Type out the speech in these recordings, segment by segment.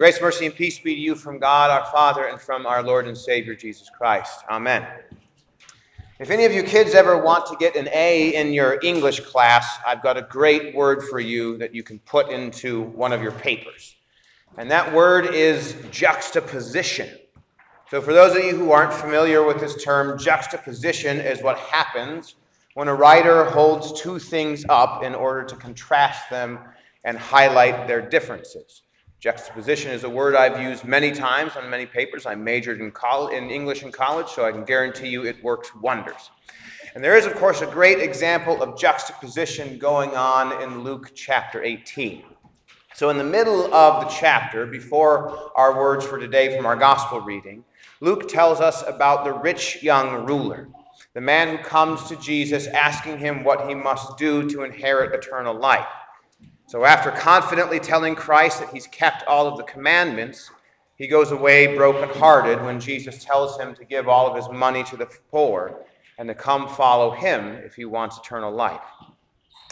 Grace, mercy, and peace be to you from God our Father and from our Lord and Savior Jesus Christ. Amen. If any of you kids ever want to get an A in your English class, I've got a great word for you that you can put into one of your papers. And that word is juxtaposition. So, for those of you who aren't familiar with this term, juxtaposition is what happens when a writer holds two things up in order to contrast them and highlight their differences. Juxtaposition is a word I've used many times on many papers. I majored in, college, in English in college, so I can guarantee you it works wonders. And there is, of course, a great example of juxtaposition going on in Luke chapter 18. So, in the middle of the chapter, before our words for today from our gospel reading, Luke tells us about the rich young ruler, the man who comes to Jesus asking him what he must do to inherit eternal life. So, after confidently telling Christ that he's kept all of the commandments, he goes away brokenhearted when Jesus tells him to give all of his money to the poor and to come follow him if he wants eternal life.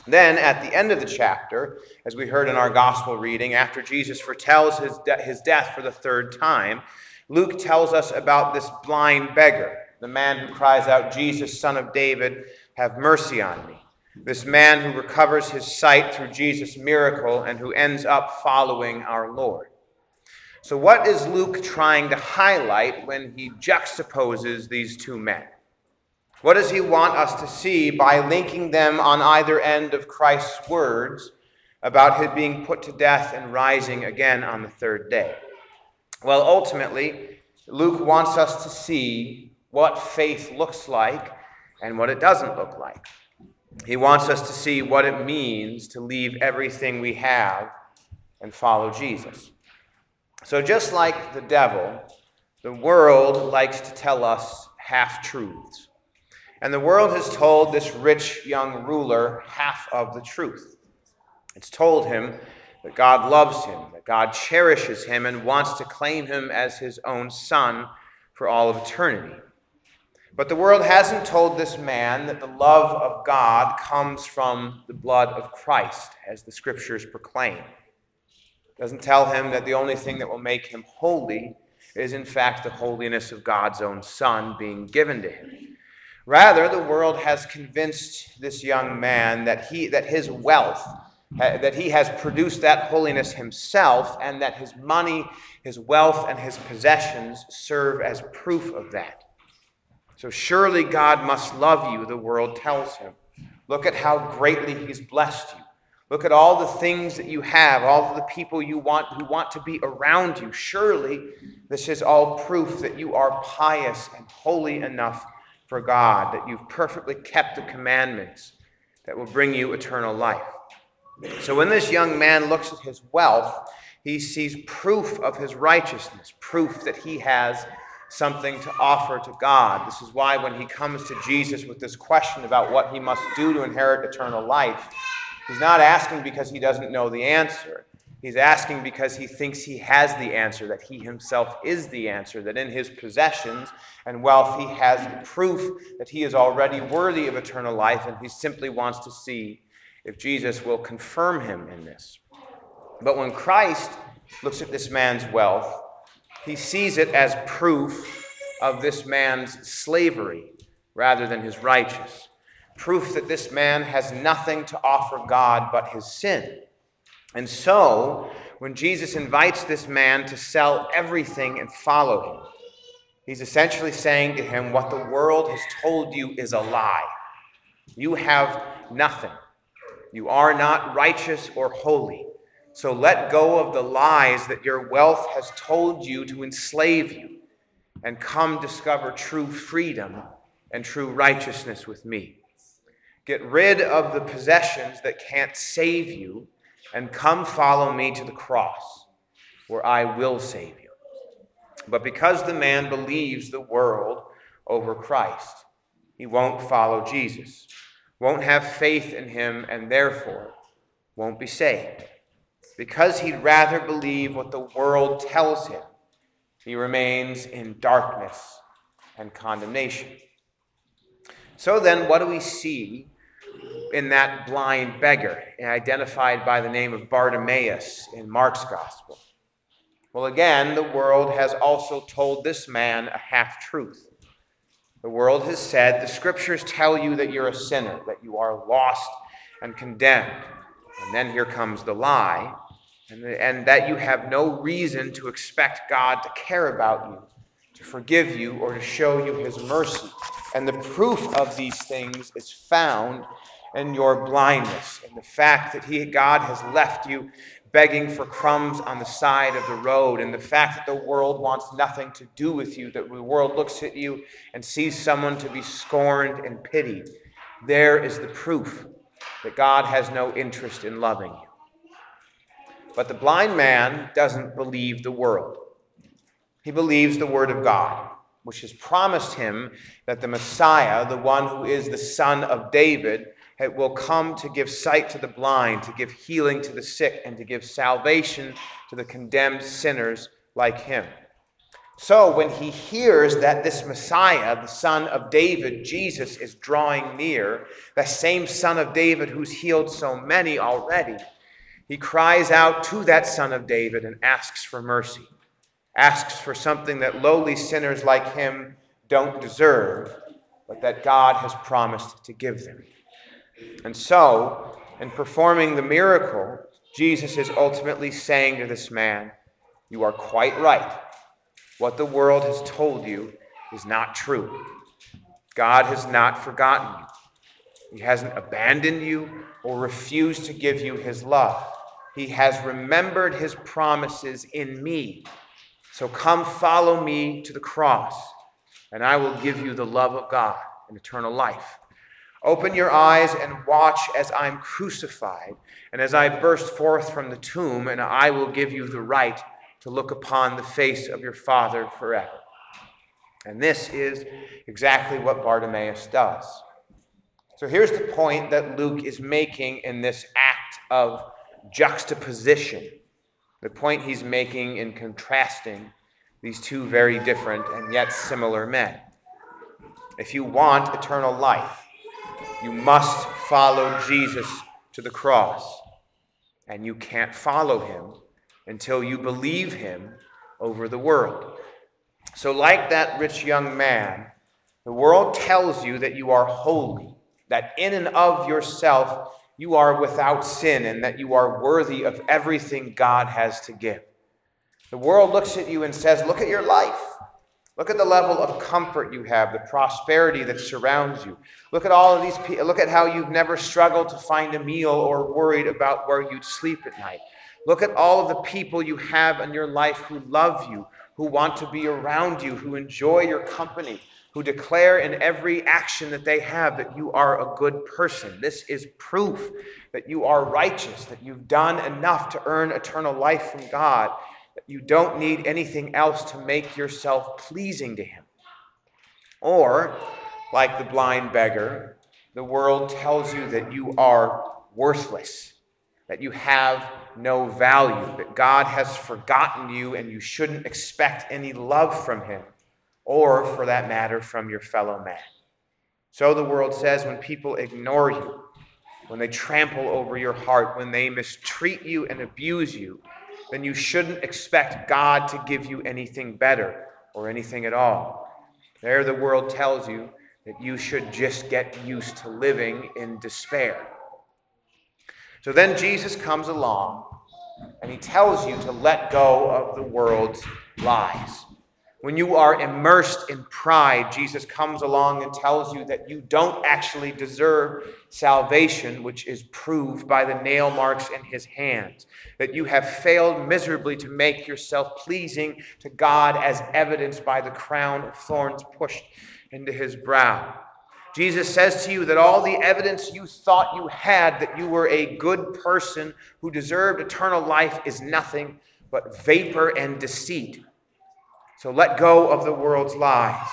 Then, at the end of the chapter, as we heard in our gospel reading, after Jesus foretells his, de- his death for the third time, Luke tells us about this blind beggar, the man who cries out, Jesus, son of David, have mercy on me. This man who recovers his sight through Jesus' miracle and who ends up following our Lord. So, what is Luke trying to highlight when he juxtaposes these two men? What does he want us to see by linking them on either end of Christ's words about his being put to death and rising again on the third day? Well, ultimately, Luke wants us to see what faith looks like and what it doesn't look like. He wants us to see what it means to leave everything we have and follow Jesus. So, just like the devil, the world likes to tell us half truths. And the world has told this rich young ruler half of the truth. It's told him that God loves him, that God cherishes him, and wants to claim him as his own son for all of eternity. But the world hasn't told this man that the love of God comes from the blood of Christ, as the scriptures proclaim. It doesn't tell him that the only thing that will make him holy is, in fact, the holiness of God's own Son being given to him. Rather, the world has convinced this young man that, he, that his wealth, that he has produced that holiness himself, and that his money, his wealth, and his possessions serve as proof of that. So surely God must love you, the world tells him. Look at how greatly he's blessed you. Look at all the things that you have, all the people you want who want to be around you. Surely this is all proof that you are pious and holy enough for God, that you've perfectly kept the commandments that will bring you eternal life. So when this young man looks at his wealth, he sees proof of his righteousness, proof that he has something to offer to God. This is why when he comes to Jesus with this question about what he must do to inherit eternal life, he's not asking because he doesn't know the answer. He's asking because he thinks he has the answer, that he himself is the answer, that in his possessions and wealth he has proof that he is already worthy of eternal life, and he simply wants to see if Jesus will confirm him in this. But when Christ looks at this man's wealth, he sees it as proof of this man's slavery rather than his righteous. Proof that this man has nothing to offer God but his sin. And so, when Jesus invites this man to sell everything and follow him, he's essentially saying to him, What the world has told you is a lie. You have nothing. You are not righteous or holy. So let go of the lies that your wealth has told you to enslave you and come discover true freedom and true righteousness with me. Get rid of the possessions that can't save you and come follow me to the cross where I will save you. But because the man believes the world over Christ, he won't follow Jesus, won't have faith in him, and therefore won't be saved. Because he'd rather believe what the world tells him, he remains in darkness and condemnation. So then, what do we see in that blind beggar, identified by the name of Bartimaeus in Mark's gospel? Well, again, the world has also told this man a half truth. The world has said, the scriptures tell you that you're a sinner, that you are lost and condemned. And then here comes the lie, and, and that you have no reason to expect God to care about you, to forgive you, or to show you his mercy. And the proof of these things is found in your blindness, in the fact that he, God has left you begging for crumbs on the side of the road, and the fact that the world wants nothing to do with you, that the world looks at you and sees someone to be scorned and pitied. There is the proof that God has no interest in loving you. But the blind man doesn't believe the world. He believes the word of God, which has promised him that the Messiah, the one who is the son of David, will come to give sight to the blind, to give healing to the sick, and to give salvation to the condemned sinners like him. So, when he hears that this Messiah, the son of David, Jesus, is drawing near, the same son of David who's healed so many already, he cries out to that son of David and asks for mercy, asks for something that lowly sinners like him don't deserve, but that God has promised to give them. And so, in performing the miracle, Jesus is ultimately saying to this man, You are quite right. What the world has told you is not true. God has not forgotten you, He hasn't abandoned you or refused to give you His love. He has remembered His promises in me. So come follow me to the cross, and I will give you the love of God and eternal life. Open your eyes and watch as I'm crucified, and as I burst forth from the tomb, and I will give you the right to look upon the face of your Father forever. And this is exactly what Bartimaeus does. So here's the point that Luke is making in this act of juxtaposition. The point he's making in contrasting these two very different and yet similar men. If you want eternal life, you must follow Jesus to the cross. And you can't follow him until you believe him over the world. So, like that rich young man, the world tells you that you are holy, that in and of yourself you are without sin, and that you are worthy of everything God has to give. The world looks at you and says, Look at your life. Look at the level of comfort you have, the prosperity that surrounds you. Look at all of these people. Look at how you've never struggled to find a meal or worried about where you'd sleep at night. Look at all of the people you have in your life who love you, who want to be around you, who enjoy your company, who declare in every action that they have that you are a good person. This is proof that you are righteous, that you've done enough to earn eternal life from God that you don't need anything else to make yourself pleasing to Him. Or, like the blind beggar, the world tells you that you are worthless, that you have no value, that God has forgotten you and you shouldn't expect any love from Him, or for that matter, from your fellow man. So the world says when people ignore you, when they trample over your heart, when they mistreat you and abuse you, then you shouldn't expect God to give you anything better or anything at all. There, the world tells you that you should just get used to living in despair. So then Jesus comes along and he tells you to let go of the world's lies. When you are immersed in pride, Jesus comes along and tells you that you don't actually deserve salvation, which is proved by the nail marks in his hands. That you have failed miserably to make yourself pleasing to God, as evidenced by the crown of thorns pushed into his brow. Jesus says to you that all the evidence you thought you had that you were a good person who deserved eternal life is nothing but vapor and deceit. So let go of the world's lies.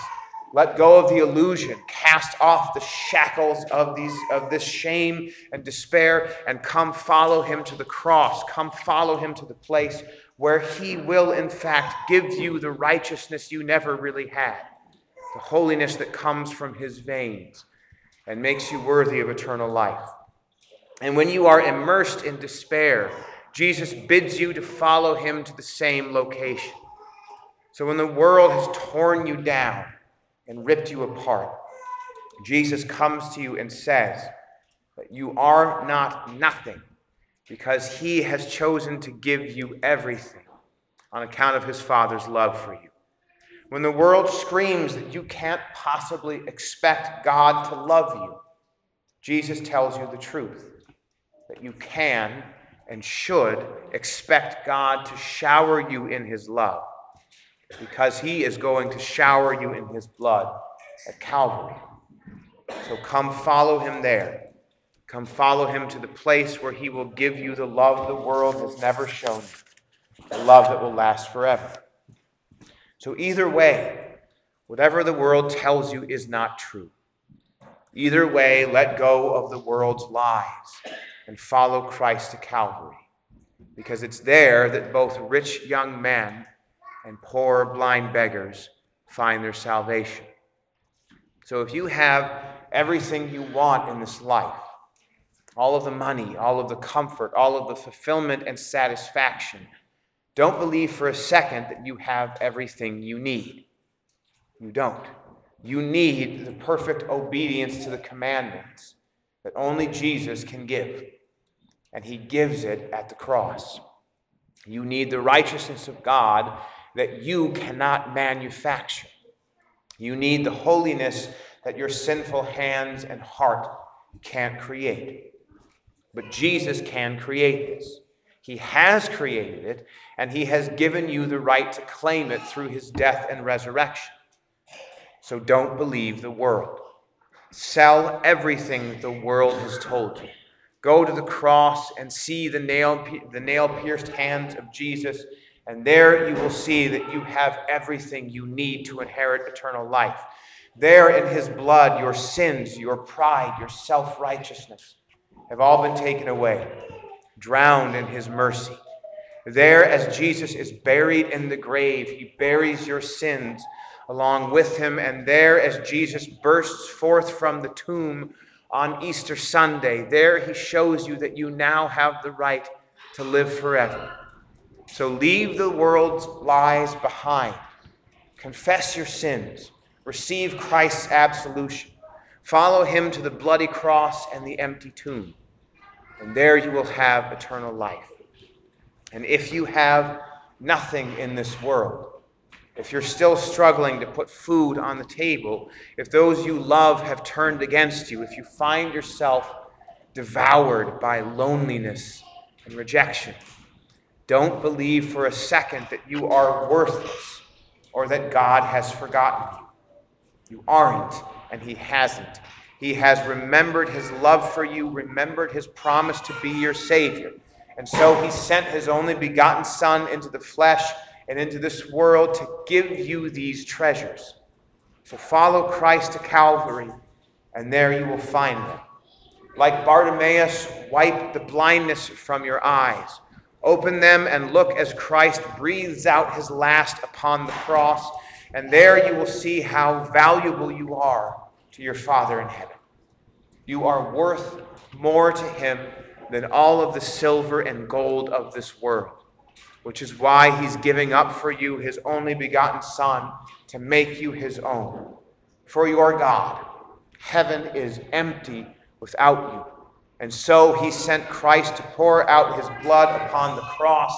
Let go of the illusion. Cast off the shackles of, these, of this shame and despair and come follow him to the cross. Come follow him to the place where he will, in fact, give you the righteousness you never really had, the holiness that comes from his veins and makes you worthy of eternal life. And when you are immersed in despair, Jesus bids you to follow him to the same location. So when the world has torn you down and ripped you apart, Jesus comes to you and says that you are not nothing because he has chosen to give you everything on account of his Father's love for you. When the world screams that you can't possibly expect God to love you, Jesus tells you the truth that you can and should expect God to shower you in his love because he is going to shower you in his blood at Calvary. So come follow him there. Come follow him to the place where he will give you the love the world has never shown you, the love that will last forever. So, either way, whatever the world tells you is not true. Either way, let go of the world's lies and follow Christ to Calvary, because it's there that both rich young men and poor blind beggars find their salvation. So, if you have everything you want in this life, all of the money, all of the comfort, all of the fulfillment and satisfaction, don't believe for a second that you have everything you need. You don't. You need the perfect obedience to the commandments that only Jesus can give. And he gives it at the cross. You need the righteousness of God that you cannot manufacture. You need the holiness that your sinful hands and heart can't create. But Jesus can create this. He has created it, and He has given you the right to claim it through His death and resurrection. So don't believe the world. Sell everything the world has told you. Go to the cross and see the nail, the nail pierced hands of Jesus, and there you will see that you have everything you need to inherit eternal life. There in His blood, your sins, your pride, your self righteousness have all been taken away drowned in his mercy. There, as Jesus is buried in the grave, he buries your sins along with him. And there, as Jesus bursts forth from the tomb on Easter Sunday, there he shows you that you now have the right to live forever. So leave the world's lies behind. Confess your sins. Receive Christ's absolution. Follow him to the bloody cross and the empty tomb and there you will have eternal life. And if you have nothing in this world, if you're still struggling to put food on the table, if those you love have turned against you, if you find yourself devoured by loneliness and rejection, don't believe for a second that you are worthless or that God has forgotten you. You aren't, and He hasn't. He has remembered his love for you, remembered his promise to be your Savior. And so he sent his only begotten Son into the flesh and into this world to give you these treasures. So follow Christ to Calvary, and there you will find them. Like Bartimaeus, wipe the blindness from your eyes. Open them and look as Christ breathes out his last upon the cross, and there you will see how valuable you are to your Father in heaven. You are worth more to Him than all of the silver and gold of this world, which is why He's giving up for you His only begotten Son to make you His own. For your God, heaven is empty without you. And so He sent Christ to pour out His blood upon the cross,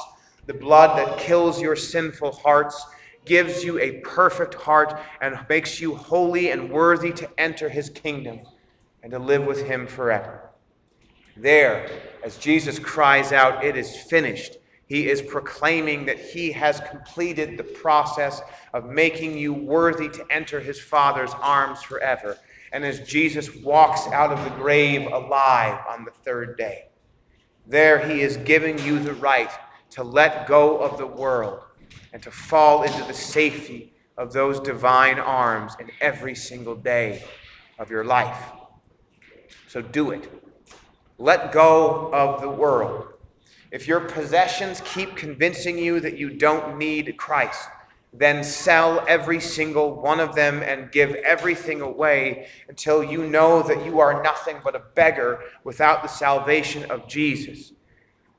the blood that kills your sinful hearts gives you a perfect heart and makes you holy and worthy to enter his kingdom and to live with him forever. There, as Jesus cries out, It is finished, he is proclaiming that he has completed the process of making you worthy to enter his Father's arms forever. And as Jesus walks out of the grave alive on the third day, there he is giving you the right to let go of the world and to fall into the safety of those divine arms in every single day of your life. So do it. Let go of the world. If your possessions keep convincing you that you don't need Christ, then sell every single one of them and give everything away until you know that you are nothing but a beggar without the salvation of Jesus.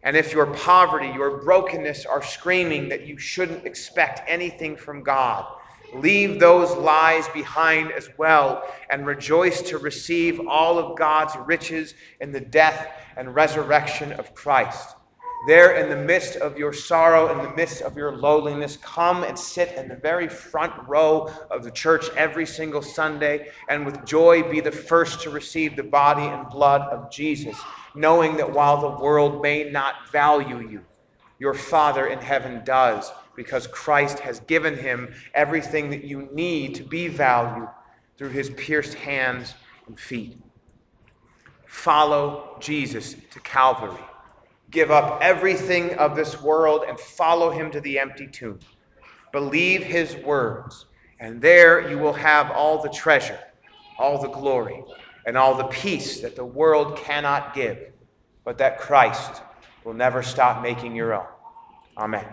And if your poverty, your brokenness are screaming that you shouldn't expect anything from God, leave those lies behind as well and rejoice to receive all of God's riches in the death and resurrection of Christ. There, in the midst of your sorrow, in the midst of your lowliness, come and sit in the very front row of the church every single Sunday and with joy be the first to receive the body and blood of Jesus, knowing that while the world may not value you, your Father in heaven does, because Christ has given him everything that you need to be valued through his pierced hands and feet. Follow Jesus to Calvary Give up everything of this world and follow him to the empty tomb. Believe his words, and there you will have all the treasure, all the glory, and all the peace that the world cannot give, but that Christ will never stop making your own. Amen.